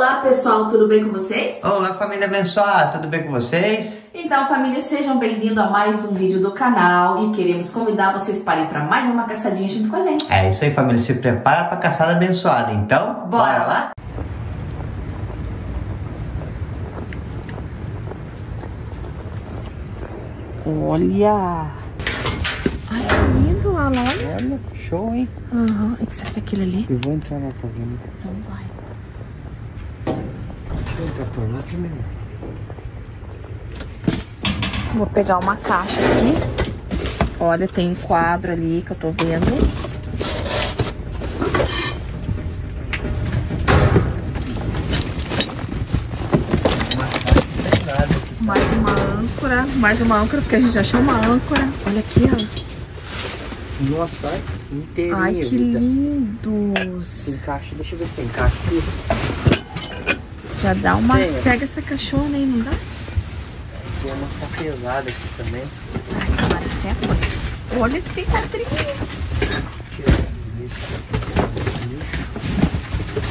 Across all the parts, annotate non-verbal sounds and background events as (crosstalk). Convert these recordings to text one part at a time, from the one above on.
Olá pessoal, tudo bem com vocês? Olá família abençoada, tudo bem com vocês? Então família, sejam bem-vindos a mais um vídeo do canal e queremos convidar vocês para ir para mais uma caçadinha junto com a gente. É isso aí família, se prepara para caçada abençoada, então Bora. bora lá? Olha! Ai, que lindo, Alan. Olha, show hein? Aham, e que será que é aquele ali? Eu vou entrar ver, né? Então vai. Por lá primeiro. Vou pegar uma caixa aqui. Olha, tem um quadro ali que eu tô vendo. Mais uma âncora, mais uma âncora, porque a gente achou uma âncora. Olha aqui, ó. Nossa, inteirinho. Ai, que vida. Tem lindos. caixa, deixa eu ver se tem caixa aqui. Já dá uma... Tem. Pega essa caixona aí, não dá? Tem uma tá pesada aqui também. Ai, que tenha coisa. Olha que tem quadrinhos. Tira esse lixo. Lixo.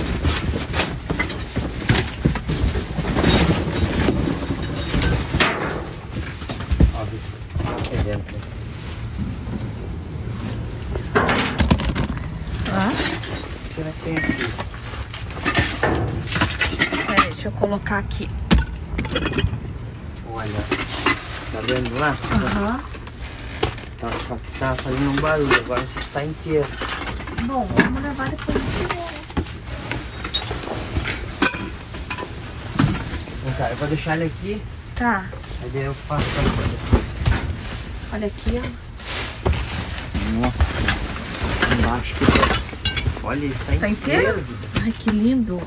Ó, Vitor, aqui dentro. Ah, Será que tem aqui? peraí, deixa eu colocar aqui. Olha, tá vendo lá? Aham. Tá, só que tá fazendo um barulho, agora você está inteiro. Bom, vamos levar depois final. Então tá, eu vou deixar ele aqui, Tá, aí daí eu faço pra você. olha aqui, ó. Nossa, embaixo que Olha, ele tá, Tá inteiro? Vida. Ai, que lindo.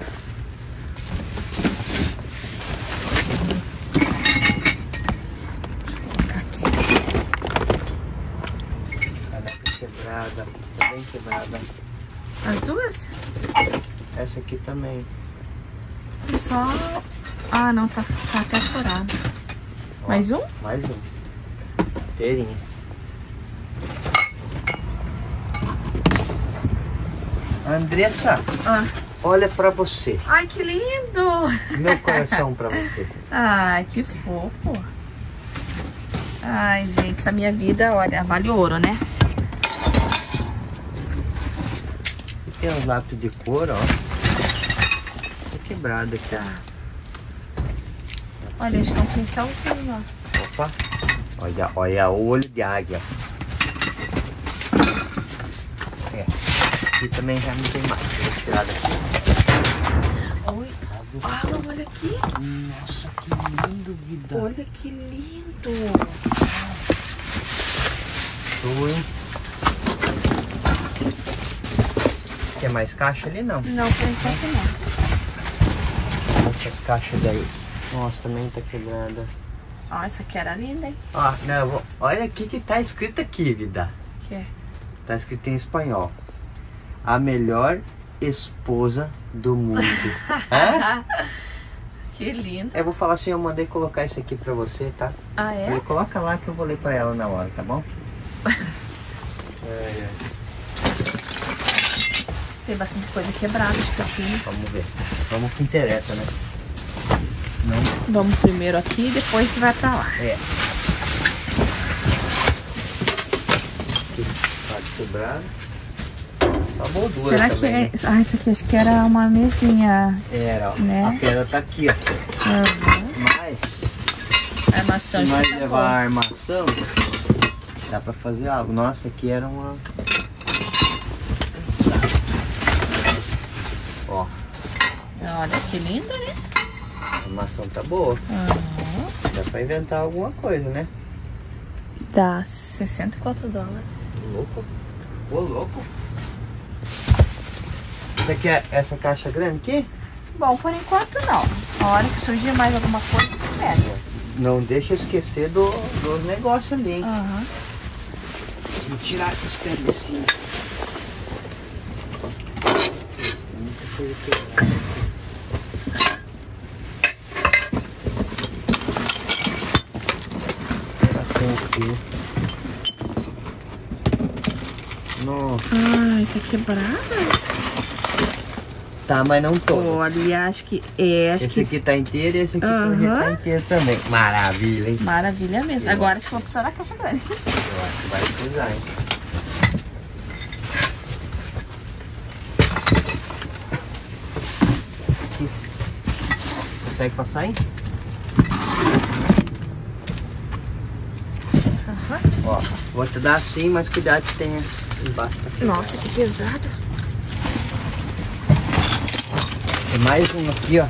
Deixa eu colocar aqui. Caraca, quebrada, tá bem quebrada. As duas? Essa aqui também. E só... Ah, não, tá, tá até furado. Ó, Mais um? Mais um. Inteirinho. Andressa, Ah. olha pra você. Ai, que lindo! Meu coração (laughs) pra você. Ai, que fofo. Ai, gente, essa minha vida, olha, vale ouro, né? E tem uns lápis de cor, ó. Tá quebrado aqui, ó. Olha, acho que é um pincelzinho, ó. Opa. Olha, olha o olho de águia. É. Aqui também já não tem mais. Vou tirar daqui. Oi. Ah, olha aqui. Nossa, que lindo, vida. Olha que lindo. Show, hein? Tem mais caixa ali? Não. Não, por enquanto não. Essas caixas daí. Nossa, também tá quebrada. Ó, essa aqui era linda, hein? Ó, não, vou- olha aqui que tá escrito aqui, vida. Que é? Tá escrito em espanhol. A melhor esposa do mundo. (laughs) Hã? Que lindo. Eu vou falar assim, eu mandei colocar isso aqui pra você, tá? Ah, é? Ele coloca lá que eu vou ler pra ela na hora, tá bom? É, (laughs) é. Tem bastante coisa quebrada, acho que aqui. Vamos ver. Vamos que interessa, né? Não Vamos primeiro aqui e depois vai pra lá. É. Tá moldura Será que também. é... Ah, esse aqui acho que era uma mesinha. Era, ó. Né? A pedra tá aqui, ó. Uhum. Mas, A armação se nós que tá levar a armação, dá pra fazer algo. Nossa, aqui era uma... Ó, Olha que linda, né? a armação tá boa. Uhum. Dá pra inventar alguma coisa, né? Dá 64 dólares. Louco. Ô, louco. Você quer essa caixa grande aqui? Bom, por enquanto não. A hora que surgir mais alguma coisa, você pega. Não deixa esquecer do, dos negócios ali, hein? Aham. Vou tirar essas pedras assim. Muita coisa quebrada. Bastante. Nossa, Ai, tá quebrada? Tá, mas não todo. Olha, acho que é, acho esse que aqui tá inteiro e esse aqui uhum. tá inteiro também. Maravilha, hein? maravilha mesmo. Eu Agora acho que vou precisar da caixa grande. Eu acho que vai precisar, hein? Aqui. Consegue passar, hein? Ó, vou te dar assim, mas cuidado que tenha embaixo. Nossa, que pesado. Tem mais um aqui, ó.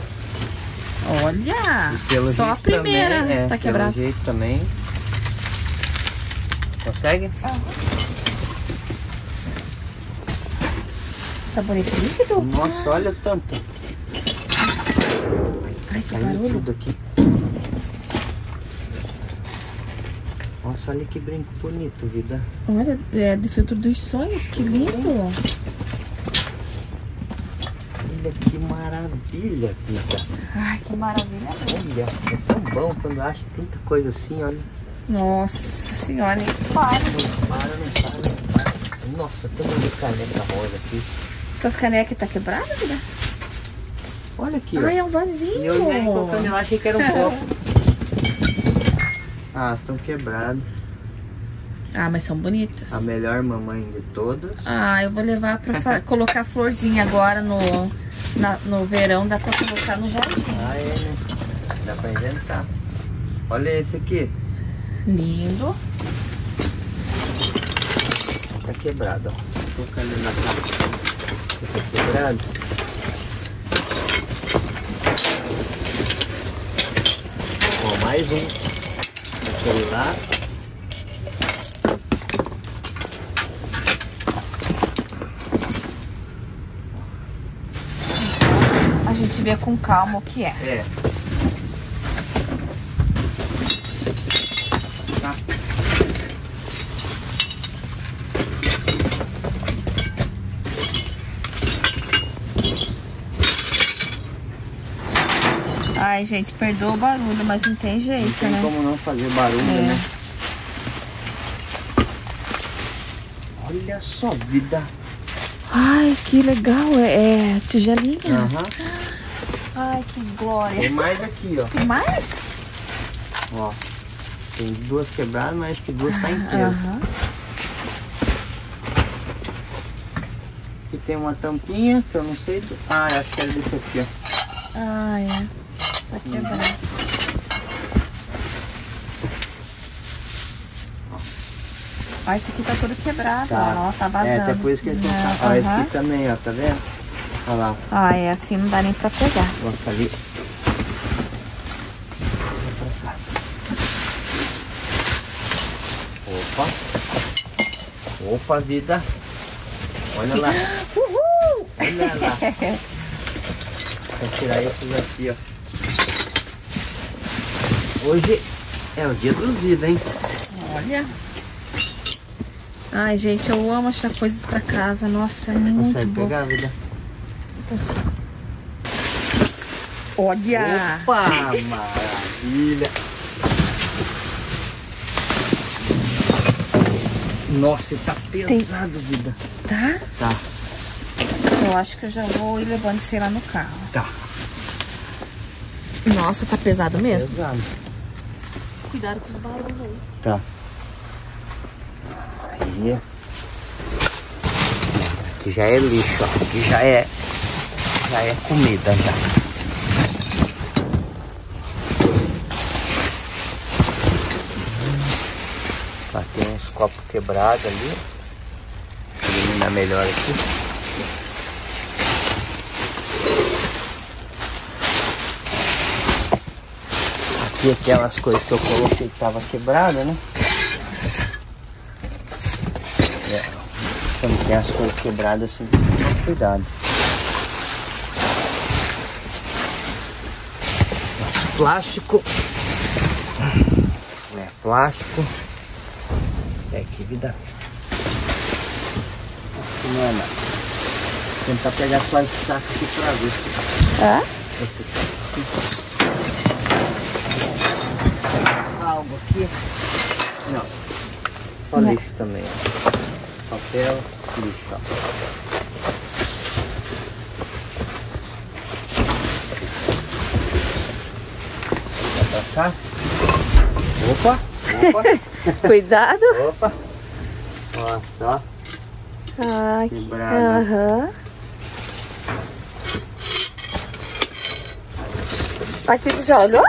Olha, só a primeira também, é, tá quebrada. jeito também. Consegue? Sabonete líquido? Nossa, olha o tanto. Ai, que Caiu barulho. tudo aqui. Nossa, olha que brinco bonito, vida. Olha, é de filtro dos sonhos, que lindo. Olha que maravilha, vida. Ai, que maravilha. Olha, é tão bom quando acha tanta coisa assim, olha. Nossa senhora, hein? Não para, não para, não para. Nossa, tem uma caneca rosa aqui. Essas canecas tá quebrada, vida? Olha aqui, ó. Ai, é um E vasinho. eu já colocando lá, achei que era um copo. Ah, estão quebradas. Ah, mas são bonitas. A melhor mamãe de todas. Ah, eu vou levar pra (laughs) colocar florzinha agora no, na- no verão. Dá pra colocar no jardim. Ah, é, né? Dá pra inventar. Olha esse aqui. Lindo. Tá quebrado, ó. Colocando na caixa. Tá quebrado. Ó, mais um. Lá. A gente vê com calma o que é. É. Ai, gente, perdoa o barulho, mas não tem Não jeito, tem né? como não fazer barulho, É. né? Olha só, vida. Ai, que legal. É, é tigelinhas. Aham. Ai, que glória. Tem mais aqui, ó. Tem mais? Ó. Tem duas quebradas, mas acho que duas tá inteiras. Aham. Aqui tem uma tampinha que eu não sei. do- Ah, acho que era desse aqui, ó. Ah, é. Tá quebrado. Ó, esse aqui tá todo quebrado, ó. Tá vazando. É, até por isso que ele. Não, Ó, esse aham. aqui também, ó, tá vendo? Olha lá, Ah, é assim, não dá nem pra pegar. nossa ali. Opa. Opa, vida. Olha lá, (gasps) Uhul! olha lá. (laughs) Vou tirar esses aqui, ó. Hoje é o dia dos vidos, hein? Olha. Ai, gente, eu amo achar coisas pra casa. Nossa, é muito Consegue bom. pegar, vida? Consigo. Olha! Opa, maravilha. Nossa, tá pesado, vida. Tá? Tá, Eu acho que eu já vou ir levando aí lá no carro. tá. Nossa, tá pesado mesmo? Pesado. Cuidado com os barulhos aí. Tá. Aí. Aqui já é lixo, ó. Aqui já é. Já é comida já. Ó, tem uns copos quebrados ali. Eliminar melhor aqui. Aqui aquelas coisas que eu coloquei que tava quebrada, né? É, Quando tem as coisas quebradas assim, tem que tomar cuidado. Plástico. É, plástico. É que vida. Aqui não é nada. Vou tentar pegar só esse saco aqui pra ver. É? Esse saco aqui algo aqui. Não. Só Não. lixo também. Papel, lixo. Tá. Pra cá. Opa! (laughs) Opa! Cuidado! Opa! Olha só. Ah, Aham. Tá aqui, tu já olhou?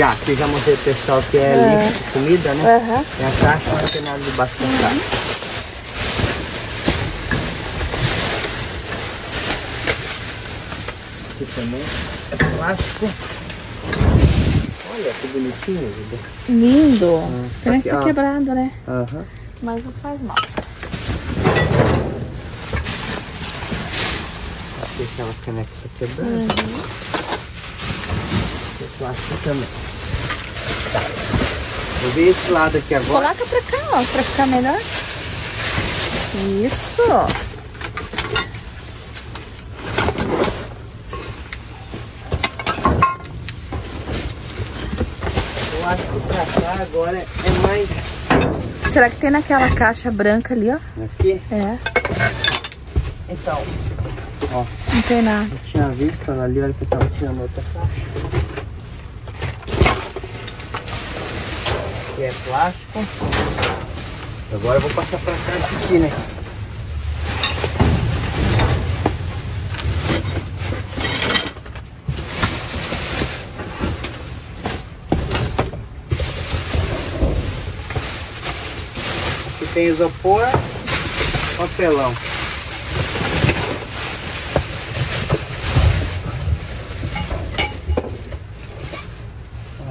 Já, aqui já mostrei pro pessoal que é, É. lixo, comida, né? Aham. É a caixa, não tem nada debaixo da caixa. Aqui também é plástico. Olha que bonitinho, vida. Lindo. Pena aqui, que tá ó. quebrado, né? Aham. Mas não faz mal. Aqui aquela caneca tá quebrando. Esse plástico também. Tá. Vou ver esse lado aqui agora. Coloca pra cá, ó, pra ficar melhor. Isso. Eu acho que pra cá agora é mais. Será que tem naquela caixa branca ali, ó? Mas aqui? É, Então. Ó, não tem nada. eu tinha visto ela ali, olha que eu tava tirando outra caixa. Aqui é plástico. Agora eu vou passar pra cá esse aqui, né? Aqui tem isopor, papelão.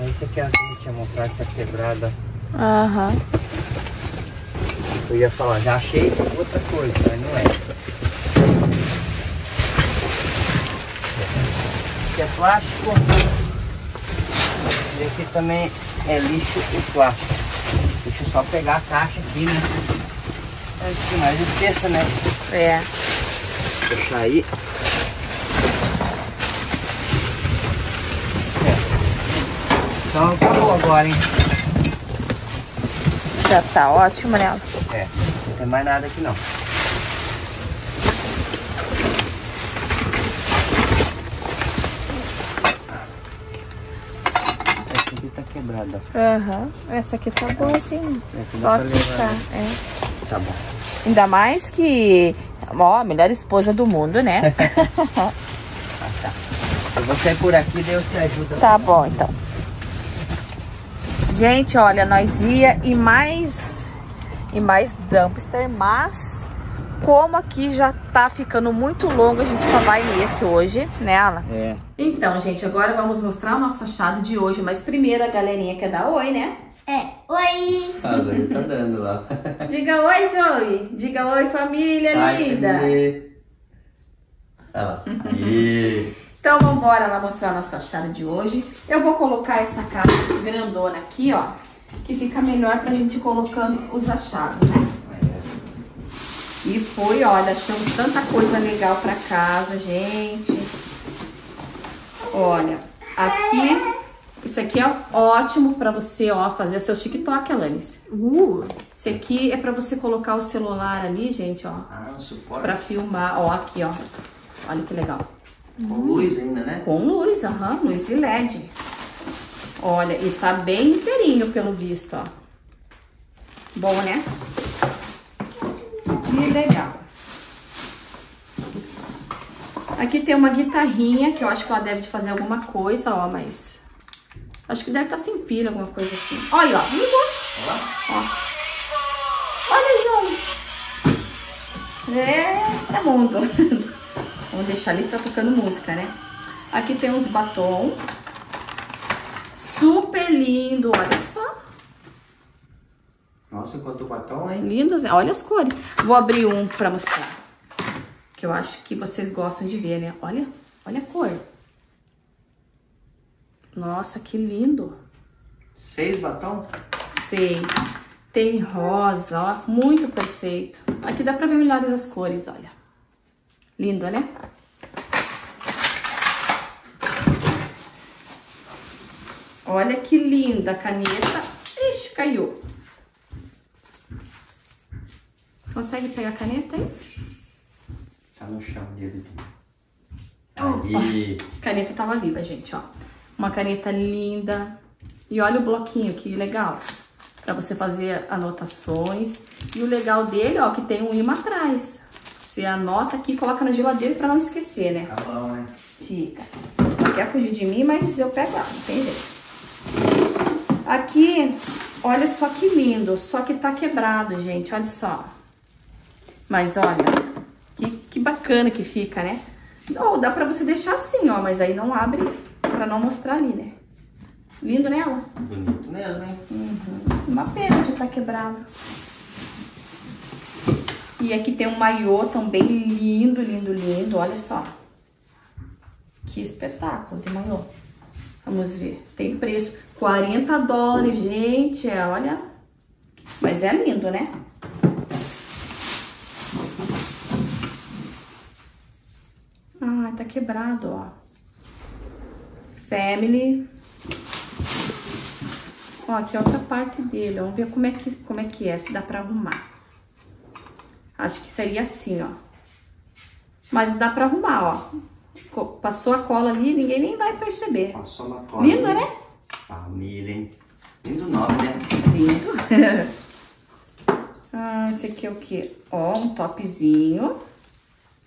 Esse aqui é a que eu tinha mostrado que tá quebrada. Aham. Eu ia falar, já achei outra coisa, mas não é. Aqui é plástico. E aqui também é lixo e plástico. Deixa eu só pegar a caixa aqui, né? Antes que mais esqueça, né? É. Deixar aí. Então acabou agora, hein? Já tá ótimo, né? É, não tem mais nada aqui não. Essa aqui tá quebrada. Aham. Essa aqui tá boazinha. Só levar, tá. É. Tá bom. Ainda mais que. Ó, a melhor esposa do mundo, né? (laughs) Ah, tá. Eu vou sair por aqui, Deus te ajuda. Tá bom, então. Gente, olha, nós ia e mais e mais dumpster, mas como aqui já tá ficando muito longo, a gente só vai nesse hoje, né, Ala? É. Então, gente, agora vamos mostrar o nosso achado de hoje. Mas primeiro a galerinha quer dar oi, né? É, oi! A Zoe tá dando lá. (laughs) Diga oi, Zoe. Diga oi, família linda. Olha lá. Então vamos embora lá mostrar nosso achado de hoje. Eu vou colocar essa caixa grandona aqui, ó, que fica melhor pra gente ir colocando os achados, né? E foi, olha, achamos tanta coisa legal pra casa, gente. Olha, aqui, isso aqui é ótimo pra você, ó, fazer seu TikTok, Alanis. Uh, esse aqui é pra você colocar o celular ali, gente, ó, Ah, suporte. pra filmar, ó, aqui, ó. Olha que legal. Com luz ainda, né? Com luz, aham, luz de LED. Olha, e tá bem inteirinho pelo visto, ó. Bom, né? Que legal. Aqui tem uma guitarrinha, que eu acho que ela deve fazer alguma coisa, ó, mas... Acho que deve estar sem pilha, alguma coisa assim. Olha, ó, ligou. Ó. Olha, João. É, é mundo. Vamos deixar ali tá tocando música, né? Aqui tem uns batom. Super lindo, olha só. Nossa, quanto batom, hein? Lindos, olha as cores. Vou abrir um pra mostrar. Que eu acho que vocês gostam de ver, né? Olha, olha a cor. Nossa, que lindo. Seis batom? Seis. Tem rosa, ó, muito perfeito. Aqui dá pra ver melhores as cores, olha. Lindo, né? Olha que linda a caneta. Ixi, caiu. Consegue pegar a caneta aí? Tá no chão dele. Aí. A caneta tava viva, gente, ó. Uma caneta linda. E olha o bloquinho, que legal. Pra você fazer anotações. E o legal dele, ó, que tem um imã atrás. Você anota aqui e coloca na geladeira pra não esquecer, né? Tá bom, né? Fica. Não quer fugir de mim, mas eu pego ela, não tem jeito. Aqui, olha só que lindo. Só que tá quebrado, gente. Olha só. Mas olha, que, que bacana que fica, né? Ou dá pra você deixar assim, ó. Mas aí não abre pra não mostrar ali, né? Lindo nela? Bonito mesmo, hein? Uhum. Uma pena de estar tá quebrado. E aqui tem um maiô também lindo, lindo, lindo. Olha só. Que espetáculo de maiô. Vamos ver. Tem preço. 40 dólares, gente. É, olha. Mas é lindo, né? Ah, tá quebrado, ó. Family. Ó, aqui é outra parte dele. Vamos ver como é que, como é, que é, se dá pra arrumar. Acho que seria assim, ó. Mas dá pra arrumar, ó. Passou a cola ali, ninguém nem vai perceber. Passou uma cola. Lindo, ali. né? Família, hein? Lindo nome, né? Lindo. (laughs) ah, esse aqui é o quê? Ó, um topzinho.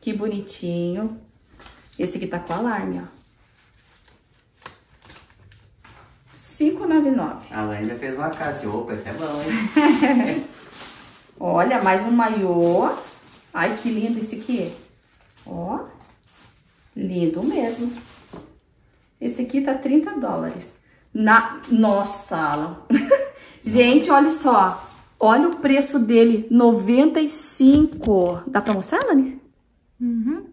Que bonitinho. Esse aqui tá com alarme, ó. 5,99. A Laine já fez uma casa. Opa, esse é bom, hein? (laughs) Olha, mais um maiô. Ai, que lindo esse aqui. Ó, lindo mesmo. Esse aqui tá 30 dólares. Na... Nossa, Alan. (laughs) Gente, olha só. Olha o preço dele, 95. Dá pra mostrar, Lanice? Uhum.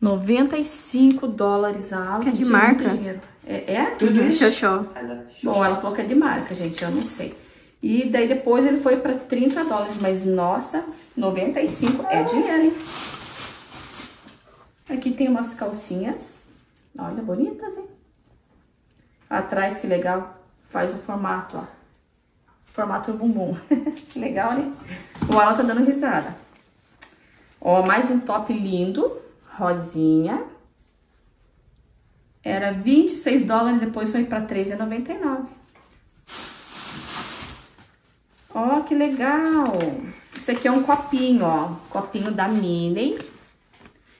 95 dólares a Alan. Que é de marca? É, é? Tudo isso? Show, show. Bom, ela falou que é de marca, gente, eu não sei. E daí depois ele foi pra 30 dólares, mas nossa, 95 é dinheiro, hein? Aqui tem umas calcinhas, olha, bonitas, hein? Atrás, que legal, faz o formato, ó. Formato bumbum. (laughs) que legal, né? O Alan tá dando risada. Ó, mais um top lindo, rosinha. Era 26 dólares, depois foi pra 13,99. Ó, que legal! Esse aqui é um copinho, ó. Copinho da Minnie.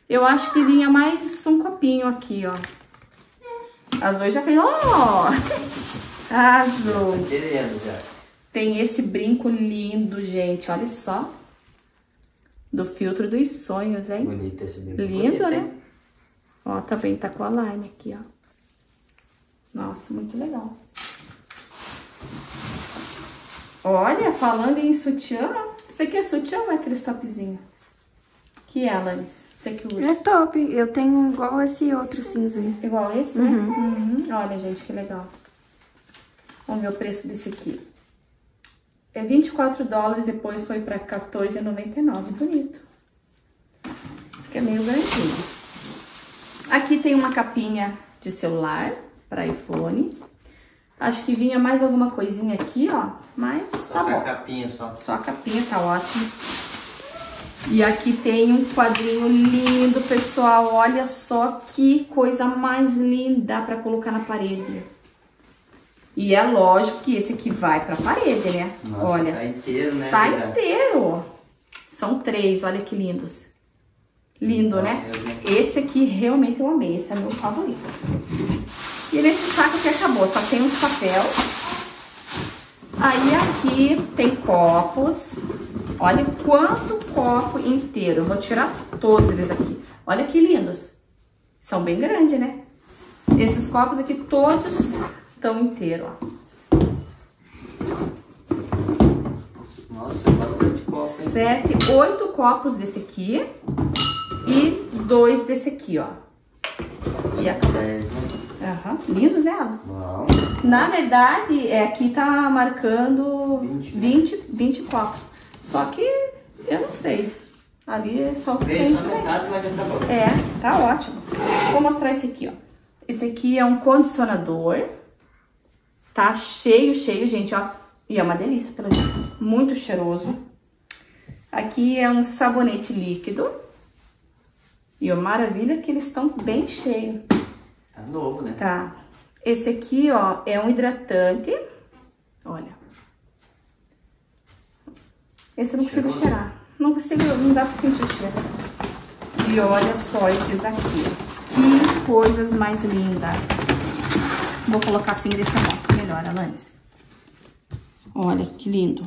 Eu acho que vinha mais um copinho aqui, ó. A Zoe já fez... Ó! (laughs) Oh! Azul! Tem esse brinco lindo, gente. Olha só. Do filtro dos sonhos, hein? Bonito esse brinco. Lindo, Bonito, né? Hein? Ó, também tá com alarme aqui, ó. Nossa, muito legal. Olha, falando em sutiã, isso aqui é sutiã ou é aquele topzinho? Que é, Alanis? Você que usa? É top. Eu tenho igual esse outro cinza aí. Igual esse, né? Uhum. Uhum. Olha, gente, que legal. Vamos ver o preço desse aqui. É 24 dólares, depois foi pra 14,99. Bonito. Isso aqui é meio grandinho. Aqui tem uma capinha de celular para iPhone. Acho que vinha mais alguma coisinha aqui, ó. Mas só tá, tá bom. a capinha só. Só a capinha, tá ótimo. E aqui tem um quadrinho lindo, pessoal. Olha só que coisa mais linda para colocar na parede. E é lógico que esse aqui vai pra parede, né? Nossa, olha. tá inteiro, né? Tá inteiro. São três, olha que lindos. Lindo, né? Esse aqui realmente eu amei, esse é meu favorito. E nesse saco aqui acabou, só tem uns papel. Aí aqui tem copos. Olha quanto copo inteiro. Eu vou tirar todos eles aqui. Olha que lindos. São bem grandes, né? Esses copos aqui todos estão inteiros, ó. Nossa, bastante copo, hein? Sete, oito copos desse aqui e dois desse aqui, ó. E acabou. Dez, né? Lindos dela. Bom. Na verdade, é, aqui tá marcando 20, 20, 20 copos. Só que eu não sei. Ali é só o que tem isso daí. É, tá ótimo. Vou mostrar esse aqui, ó. Esse aqui é um condicionador. Tá cheio, cheio, gente, ó. E é uma delícia, pelo jeito. Muito cheiroso. Aqui é um sabonete líquido. E a maravilha é que eles estão bem cheios. Tá novo, né? Tá. Esse aqui, ó, é um hidratante. Olha. Esse eu não consigo Cheiroso. cheirar. Não consigo, não dá pra sentir o cheiro. E olha só esses aqui. Que coisas mais lindas. Vou colocar assim desse modo, melhor, Alanis. Olha que lindo.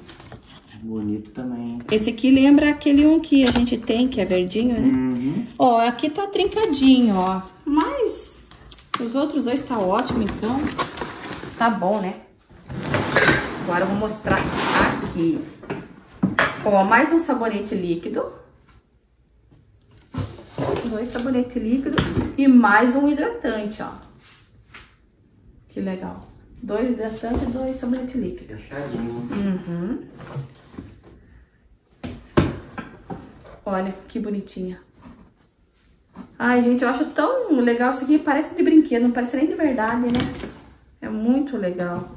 Bonito também. Esse aqui lembra aquele um que a gente tem, que é verdinho, né? Uhum. Ó, aqui tá trincadinho, ó. Mas os outros dois tá ótimo, então. Tá bom, né? Agora eu vou mostrar aqui. Ó, mais um sabonete líquido. Dois sabonetes líquidos e mais um hidratante, ó. Que legal. Dois hidratantes e dois sabonetes líquidos. Fechadinho. Uhum. Olha que bonitinha. Ai, gente, eu acho tão legal isso aqui. Parece de brinquedo, não parece nem de verdade, né? É muito legal.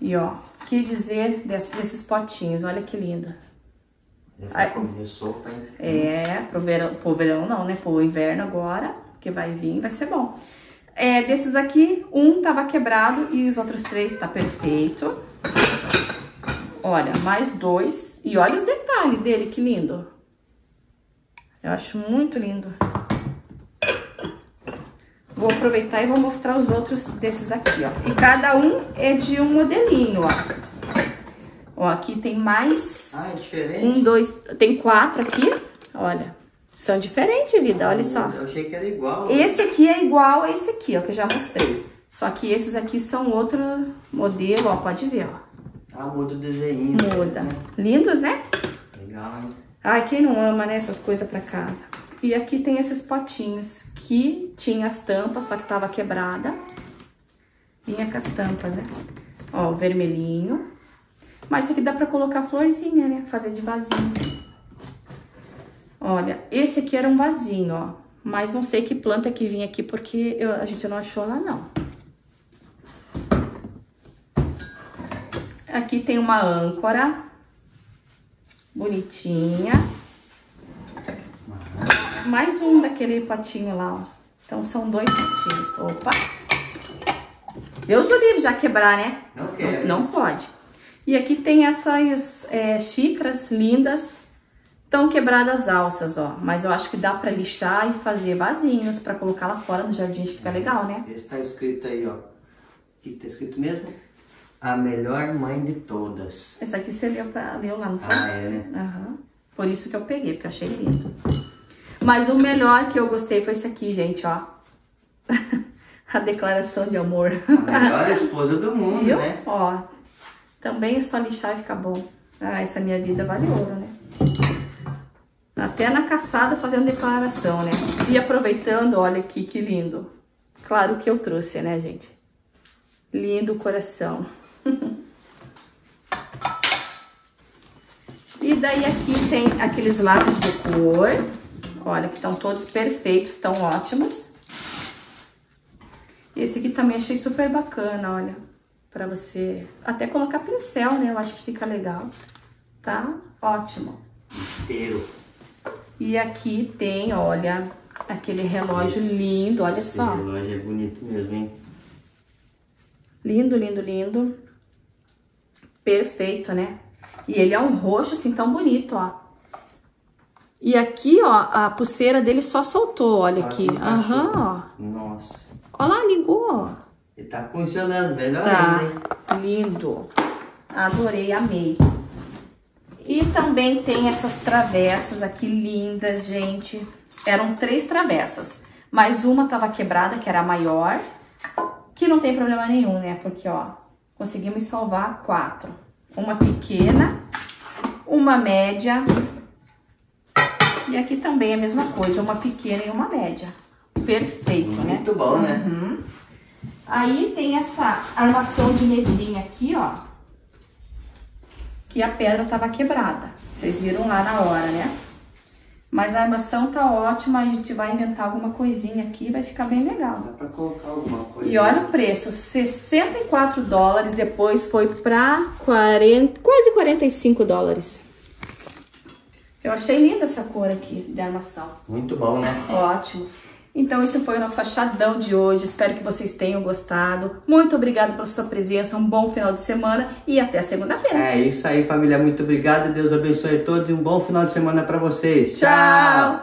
E ó, que dizer desse- desses potinhos? Olha que linda. Ele Ai. vai comer sopa, hein? É, pro verão, pro verão não, né? Pro inverno agora, que vai vir, vai ser bom. É, desses aqui, um tava quebrado e os outros três tá perfeito. Olha, mais dois. E olha os detalhes dele, que lindo. Eu acho muito lindo. Vou aproveitar e vou mostrar os outros desses aqui, ó. E cada um é de um modelinho, ó. Ó, aqui tem mais Ah, é diferente? um, dois, tem quatro aqui. Olha, são diferentes, vida, olha só. Eu achei que era igual. Esse aqui é igual a esse aqui, ó, que eu já mostrei. Só que esses aqui são outro modelo, ó, pode ver, ó. Ah, muda o desenho. Muda. Lindos, né? Legal, hein? Ai, quem não ama, né, essas coisas pra casa. E aqui tem esses potinhos que tinha as tampas, só que tava quebrada. Vinha com as tampas, né? Ó, vermelhinho. Mas aqui dá pra colocar florzinha, né? Fazer de vasinho. Olha, esse aqui era um vasinho, ó. Mas não sei que planta que vinha aqui, porque eu- a gente não achou lá, não. Aqui tem uma âncora. Bonitinha. Mais um daquele potinho lá, ó. Então são dois potinhos. Opa! Deus o livre já quebrar, né? Não quero. Não pode. E aqui tem essas é, xícaras lindas. Estão quebradas as alças, ó. Mas eu acho que dá pra lixar e fazer vasinhos pra colocar lá fora no jardim. Fica legal, né? Esse tá escrito aí, ó. O que que tá escrito mesmo? A melhor mãe de todas. Essa aqui você leu, pra, leu lá, não foi? Ah, é, né? Aham. Por isso que eu peguei, porque eu achei lindo. Mas o melhor que eu gostei foi esse aqui, gente, ó. (laughs) A declaração de amor. A melhor esposa do mundo, Viu? né? Ó, também é só lixar e ficar bom. Ah, essa minha vida vale ouro, né? Até na caçada fazendo declaração, né? E aproveitando, olha aqui que lindo. Claro que eu trouxe, né, gente? Lindo coração. (laughs) e daí aqui tem aqueles lápis de cor. Olha, que estão todos perfeitos, estão ótimos. Esse aqui também achei super bacana, olha. Pra você até colocar pincel, né? Eu acho que fica legal. Tá? Ótimo. Inteiro. E aqui tem, olha, aquele relógio lindo, olha Esse só. relógio é bonito mesmo, hein? Lindo, lindo, lindo. Perfeito, né? E ele é um roxo, assim, tão bonito, ó. E aqui, ó, a pulseira dele só soltou, olha Só aqui. Aham, ó. Nossa. Olha lá, ligou, ó. Ele tá funcionando melhor Tá, ainda, hein? lindo. Adorei, amei. E também tem essas travessas aqui lindas, gente. Eram três travessas, mas uma tava quebrada, que era a maior, que não tem problema nenhum, né? Porque, ó, conseguimos salvar quatro. Uma pequena, uma média e aqui também a mesma coisa, uma pequena e uma média. Perfeito, né? Muito bom, né? Uhum. Aí tem essa armação de mesinha aqui, ó. Que a pedra tava quebrada. Vocês viram lá na hora, né? Mas a armação tá ótima, a gente vai inventar alguma coisinha aqui, vai ficar bem legal. Dá pra colocar alguma coisa. E olha o preço, 64 dólares, depois foi pra 40, quase 45 dólares. Eu achei linda essa cor aqui de armação. Muito bom, né? Ótimo. Então esse foi o nosso achadão de hoje. Espero que vocês tenham gostado. Muito obrigada pela sua presença. Um bom final de semana e até segunda-feira. É isso aí, família. Muito obrigado. Deus abençoe todos e um bom final de semana para vocês. Tchau.